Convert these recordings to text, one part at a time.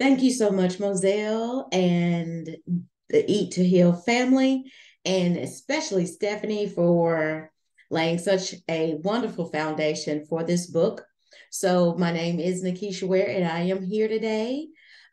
Thank you so much, Moselle, and the Eat to Heal family, and especially Stephanie for laying such a wonderful foundation for this book. So, my name is Nikisha Ware, and I am here today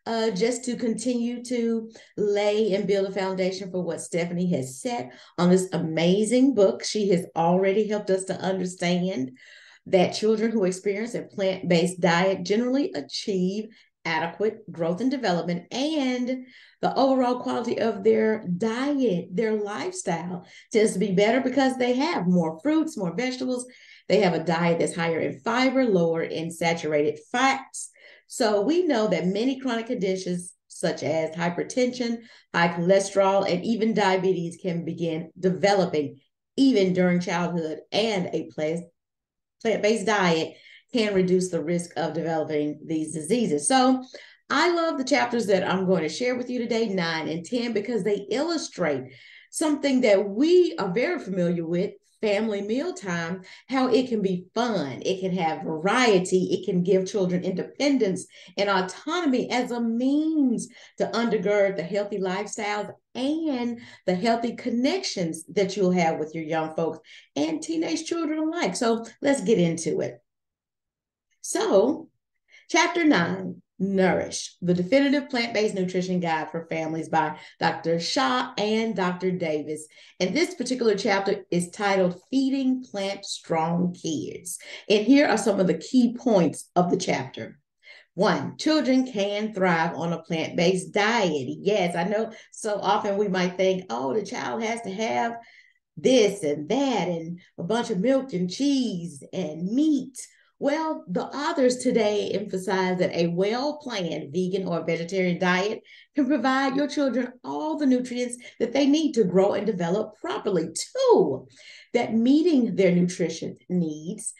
uh, just to continue to lay and build a foundation for what Stephanie has set on this amazing book. She has already helped us to understand that children who experience a plant based diet generally achieve adequate growth and development and the overall quality of their diet, their lifestyle tends to be better because they have more fruits, more vegetables. They have a diet that's higher in fiber, lower in saturated fats. So we know that many chronic conditions such as hypertension, high cholesterol, and even diabetes can begin developing even during childhood and a plant-based diet can reduce the risk of developing these diseases. So I love the chapters that I'm going to share with you today, nine and 10, because they illustrate something that we are very familiar with family mealtime, how it can be fun, it can have variety, it can give children independence and autonomy as a means to undergird the healthy lifestyles and the healthy connections that you'll have with your young folks and teenage children alike. So let's get into it. So, chapter nine Nourish, the definitive plant based nutrition guide for families by Dr. Shah and Dr. Davis. And this particular chapter is titled Feeding Plant Strong Kids. And here are some of the key points of the chapter. One, children can thrive on a plant based diet. Yes, I know so often we might think, oh, the child has to have this and that and a bunch of milk and cheese and meat well, the authors today emphasize that a well planned vegan or vegetarian diet can provide your children all the nutrients that they need to grow and develop properly. Two, that meeting their nutrition needs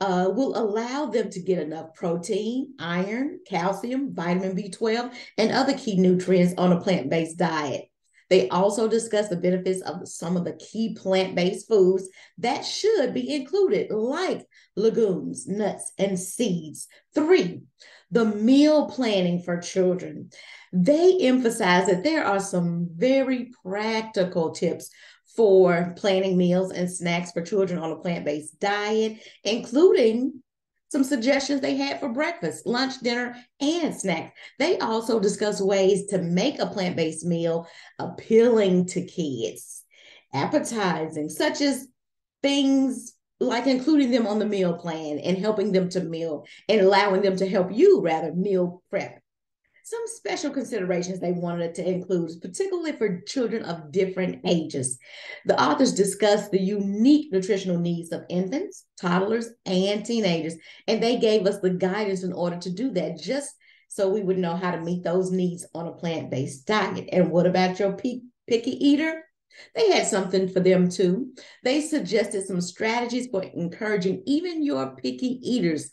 uh, will allow them to get enough protein, iron, calcium, vitamin B12, and other key nutrients on a plant based diet. They also discuss the benefits of some of the key plant based foods that should be included, like legumes, nuts, and seeds. Three, the meal planning for children. They emphasize that there are some very practical tips for planning meals and snacks for children on a plant based diet, including some suggestions they had for breakfast, lunch, dinner, and snacks. They also discuss ways to make a plant based meal appealing to kids, appetizing, such as things like including them on the meal plan and helping them to meal and allowing them to help you rather meal prep some special considerations they wanted to include, particularly for children of different ages. The authors discussed the unique nutritional needs of infants, toddlers, and teenagers, and they gave us the guidance in order to do that, just so we would know how to meet those needs on a plant based diet. And what about your picky eater? They had something for them too. They suggested some strategies for encouraging even your picky eaters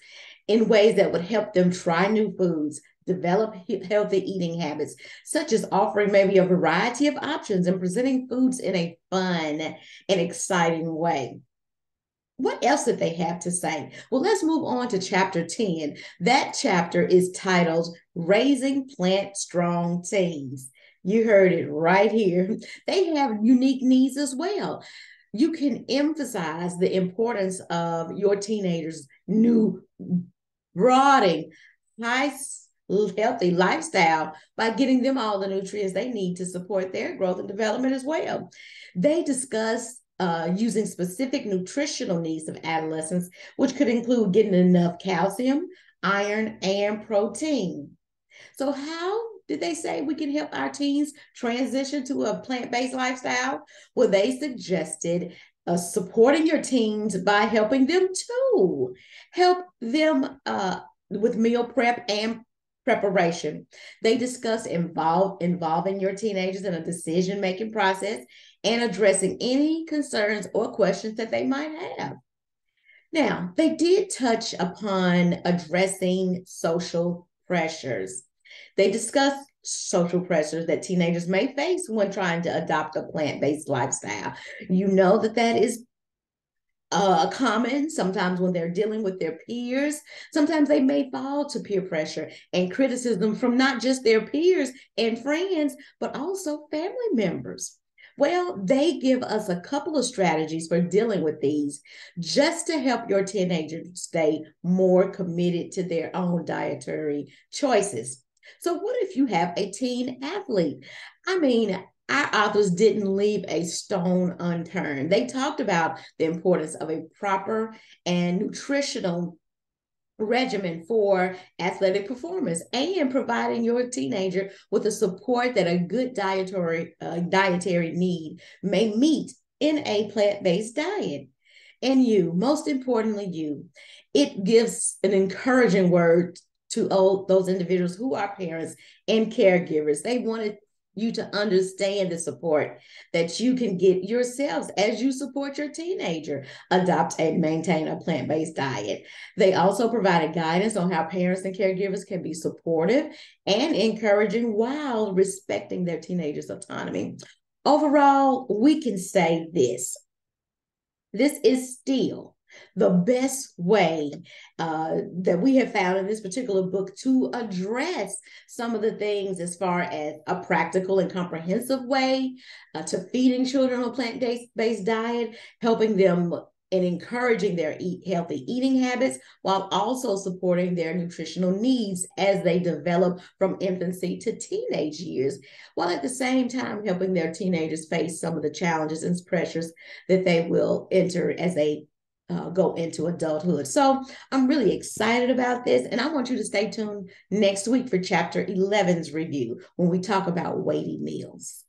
in ways that would help them try new foods, develop healthy eating habits, such as offering maybe a variety of options and presenting foods in a fun and exciting way. What else did they have to say? Well, let's move on to chapter 10. That chapter is titled Raising Plant Strong Teens. You heard it right here. They have unique needs as well. You can emphasize the importance of your teenagers' new, broadening, high healthy lifestyle by getting them all the nutrients they need to support their growth and development as well. They discuss uh, using specific nutritional needs of adolescents, which could include getting enough calcium, iron, and protein. So, how did they say we can help our teens transition to a plant based lifestyle? Well, they suggested uh, supporting your teens by helping them too. Help them uh, with meal prep and preparation. They discuss involve, involving your teenagers in a decision making process and addressing any concerns or questions that they might have. Now, they did touch upon addressing social pressures. They discuss social pressures that teenagers may face when trying to adopt a plant based lifestyle. You know that that is uh, common sometimes when they're dealing with their peers. Sometimes they may fall to peer pressure and criticism from not just their peers and friends, but also family members. Well, they give us a couple of strategies for dealing with these just to help your teenager stay more committed to their own dietary choices. So, what if you have a teen athlete? I mean, our authors didn't leave a stone unturned. They talked about the importance of a proper and nutritional regimen for athletic performance and providing your teenager with the support that a good dietary uh, dietary need may meet in a plant-based diet and you most importantly you it gives an encouraging word to all those individuals who are parents and caregivers they wanted you to understand the support that you can get yourselves as you support your teenager. Adopt and maintain a plant-based diet. They also provided guidance on how parents and caregivers can be supportive and encouraging while respecting their teenagers autonomy. Overall we can say this. This is still the best way uh, that we have found in this particular book to address some of the things as far as a practical and comprehensive way uh, to feeding children a plant-based diet, helping them and encouraging their eat healthy eating habits while also supporting their nutritional needs as they develop from infancy to teenage years, while at the same time helping their teenagers face some of the challenges and pressures that they will enter as they uh, go into adulthood. So I'm really excited about this. And I want you to stay tuned next week for chapter 11's review when we talk about weighty meals.